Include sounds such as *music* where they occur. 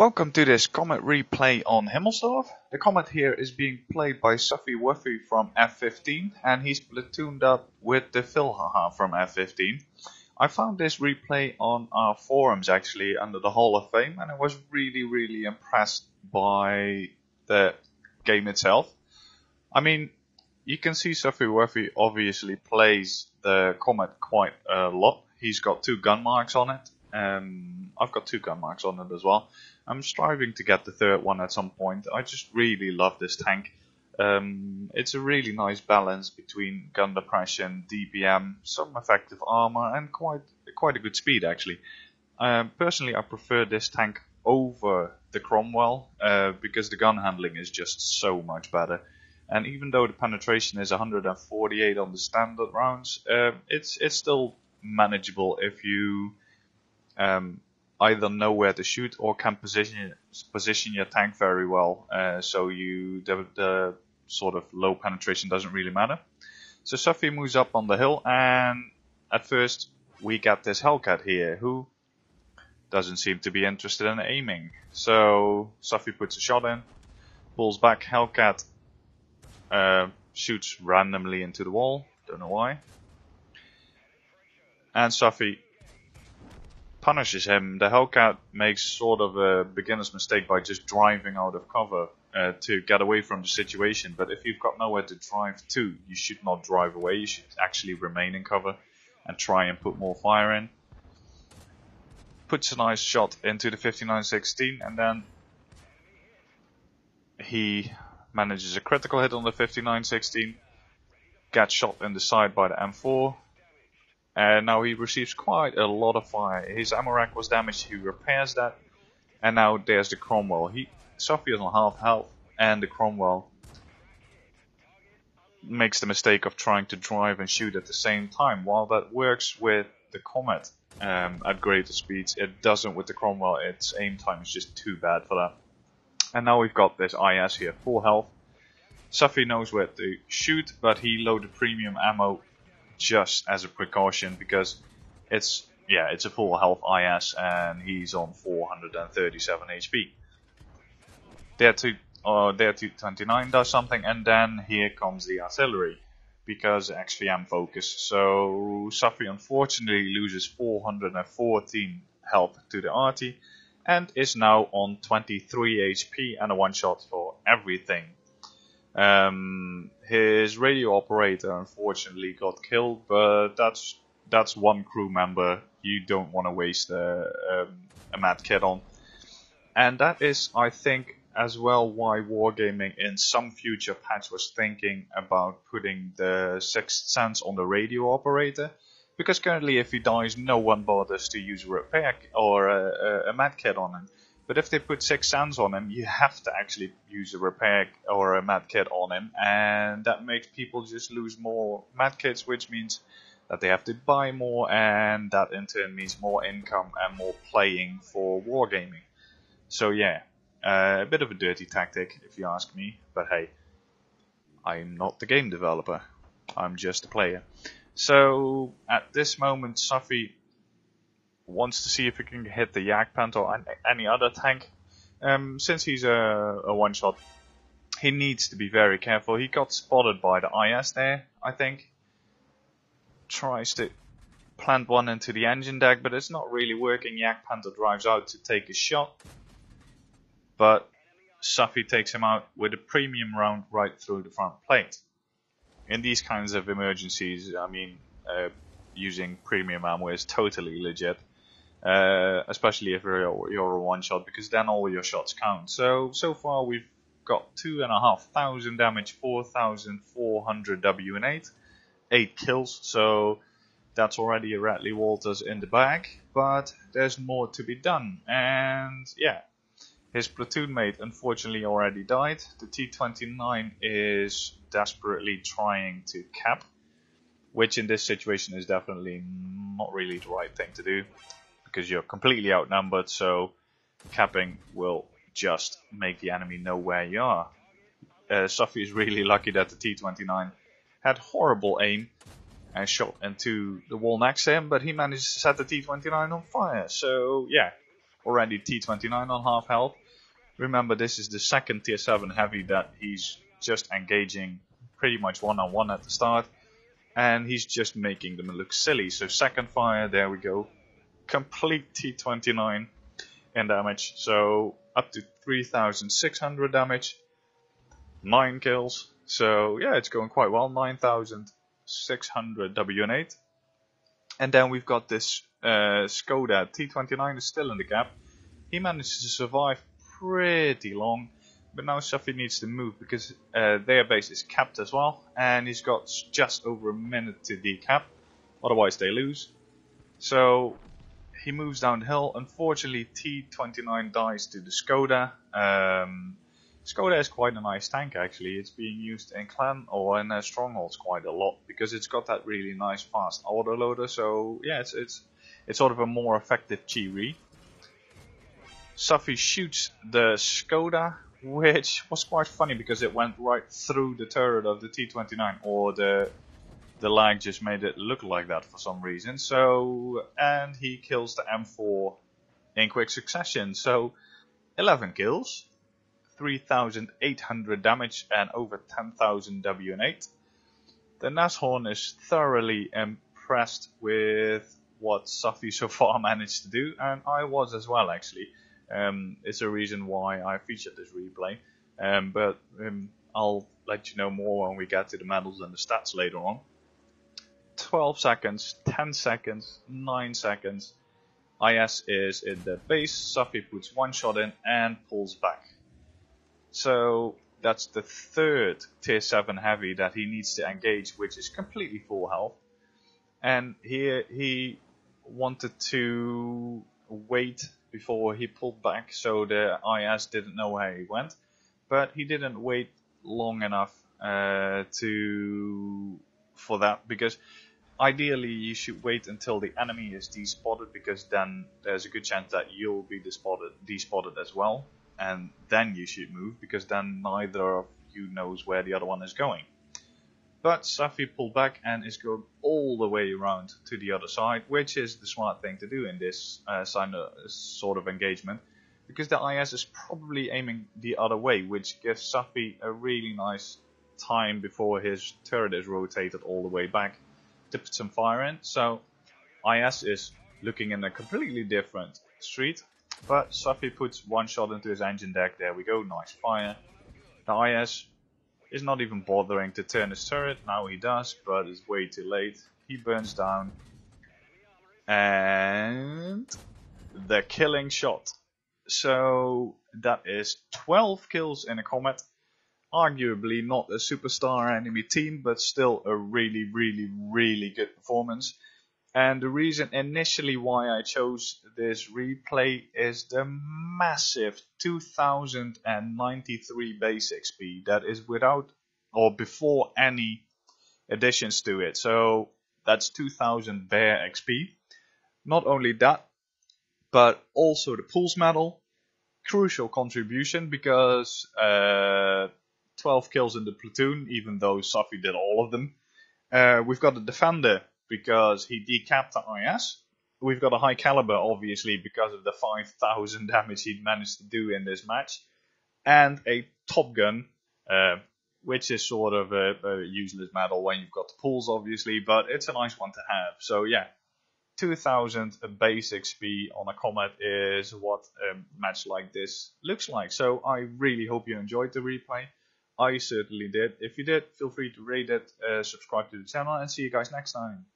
Welcome to this Comet replay on Himmelsdorf. The Comet here is being played by Suffy Wuffy from F15 and he's platooned up with the Philhaha from F15. I found this replay on our forums actually under the Hall of Fame and I was really really impressed by the game itself. I mean, you can see Suffy Wuffy obviously plays the Comet quite a lot. He's got two gun marks on it. Um, I've got two gun marks on it as well. I'm striving to get the third one at some point. I just really love this tank. Um, it's a really nice balance between gun depression, DPM, some effective armor, and quite quite a good speed actually. Um, personally, I prefer this tank over the Cromwell uh, because the gun handling is just so much better. And even though the penetration is 148 on the standard rounds, uh, it's it's still manageable if you um, either know where to shoot or can position position your tank very well. Uh, so you the, the sort of low penetration doesn't really matter. So Suffy moves up on the hill, and at first we get this Hellcat here who doesn't seem to be interested in aiming. So Suffy puts a shot in, pulls back, Hellcat uh, shoots randomly into the wall, don't know why. And Suffy punishes him, the Hellcat makes sort of a beginner's mistake by just driving out of cover uh, to get away from the situation. But if you've got nowhere to drive to, you should not drive away. You should actually remain in cover and try and put more fire in. Puts a nice shot into the 5916 and then he manages a critical hit on the 5916. Gets shot in the side by the M4 and now he receives quite a lot of fire. His ammo rack was damaged, he repairs that. And now there's the Cromwell. He suffers on half health, and the Cromwell makes the mistake of trying to drive and shoot at the same time. While that works with the Comet um, at greater speeds, it doesn't with the Cromwell. Its aim time is just too bad for that. And now we've got this IS here, full health. Suffy knows where to shoot, but he loaded premium ammo just as a precaution because it's yeah it's a full health IS and he's on 437 HP. There to uh, there 229 does something and then here comes the artillery because XVM focus. So Suffy unfortunately loses 414 health to the arty and is now on 23 HP and a one shot for everything. Um, his radio operator unfortunately got killed, but that's that's one crew member you don't want to waste a, a, a med kit on. And that is, I think, as well why Wargaming in some future patch was thinking about putting the sixth sense on the radio operator. Because currently, if he dies, no one bothers to use a repair or a, a, a med kit on him. But if they put sixth sense on him, you have to actually use a repair or a med kit on him, and that makes people just lose more med kits, which means that they have to buy more, and that in turn means more income and more playing for wargaming. So yeah, uh, a bit of a dirty tactic if you ask me, but hey, I'm not the game developer. I'm just a player. So at this moment, Suffy wants to see if he can hit the Jagdpanther or any other tank. Um, since he's a, a one shot, he needs to be very careful. He got spotted by the IS there, I think. Tries to plant one into the engine deck, but it's not really working. Jagdpanther drives out to take a shot. But Suffy takes him out with a premium round right through the front plate. In these kinds of emergencies, I mean, uh, using premium ammo is totally legit uh, especially if you're, you're a one shot, because then all your shots count. So so far we've got two and a half thousand damage, four thousand four hundred WN8, eight kills. So that's already a Radley Walters in the bag, but there's more to be done. And yeah, his platoon mate unfortunately already died. The T29 is desperately trying to cap, which in this situation is definitely not really the right thing to do because you're completely outnumbered, so capping will just make the enemy know where you are. Uh, is really lucky that the T-29 had horrible aim and shot into the wall next to him, but he managed to set the T-29 on fire. So yeah, already T29 on half health. Remember, this is the second tier 7 heavy that he's just engaging pretty much one on one at the start. And he's just making them look silly. So, second fire, there we go. Complete T29 in damage. So, up to 3600 damage. 9 kills. So, yeah, it's going quite well. 9600 WN8. And then we've got this uh, Skoda T29 is still in the gap. He managed to survive pretty long, but now Suffy needs to move because uh, their base is capped as well, and he's got just over a minute to decap, otherwise they lose. So he moves downhill. Unfortunately, T29 dies to the Skoda. Um, Skoda is quite a nice tank actually. It's being used in clan or in uh, strongholds quite a lot because it's got that really nice fast autoloader. So yeah, it's it's it's sort of a more effective Chi-Ri. Suffy shoots the Skoda, which was quite funny because it went right through the turret of the T29, or the the lag just made it look like that for some reason. So, and he kills the M4 in quick succession. So, 11 kills, 3,800 damage, and over 10,000 WN8. The Nashorn is thoroughly impressed with what Suffy so far *laughs* managed to do, and I was as well actually. Um, it's a reason why I featured this replay. Um, but um, I'll let you know more when we get to the medals and the stats later on. 12 seconds, 10 seconds, 9 seconds. IS is in the base, Suffy puts one shot in and pulls back. So that's the third tier 7 heavy that he needs to engage, which is completely full health. And here he wanted to wait before he pulled back, so the IS didn't know where he went. But he didn't wait long enough uh, to for that because ideally you should wait until the enemy is despotted because then there's a good chance that you'll be despotted, despotted as well, and then you should move because then neither of you knows where the other one is going. But Suffy pulled back and is going all the way around to the other side, which is the smart thing to do in this uh, sort of engagement, because the IS is probably aiming the other way, which gives Suffy a really nice time before his turret is rotated all the way back put some fire in. So IS is looking in a completely different street, but Suffy puts one shot into his engine deck. There we go, nice fire. The IS is not even bothering to turn his turret. Now he does, but it's way too late. He burns down. And the killing shot. So that is 12 kills in a Comet. Arguably not a superstar enemy team, but still a really, really, really good performance. And the reason initially why I chose this replay is the massive 2093 base XP that is without or before any additions to it. So that's 2000 bare XP. Not only that, but also the Pools Medal. Crucial contribution because uh, 12 kills in the platoon, even though Suffy did all of them. Uh, we've got a Defender because he decapped the IS. We've got a high caliber, obviously, because of the 5,000 damage he managed to do in this match, and a Top Gun, uh, which is sort of a, a, useless medal when you've got the pools, obviously, but it's a nice one to have. So yeah, 2000 base XP on a Comet is what a match like this looks like. So I really hope you enjoyed the replay. I certainly did. If you did, feel free to rate it, uh, subscribe to the channel, and see you guys next time.